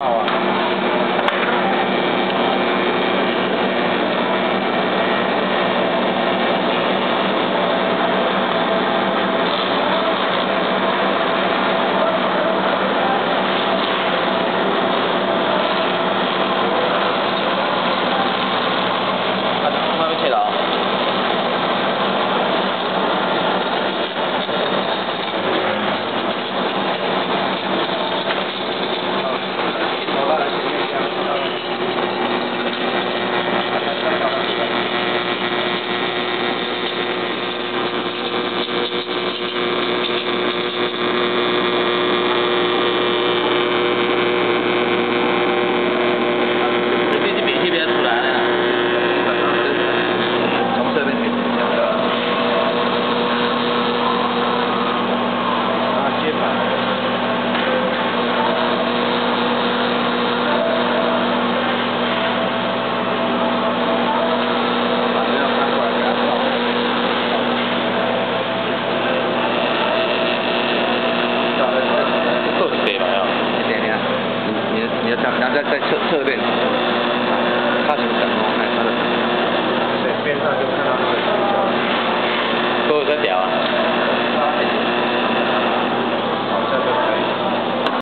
Oh. 你要加，然后在再测测练，它怎么等哦？哎，它的，对，边上就看到那个。都有在屌啊。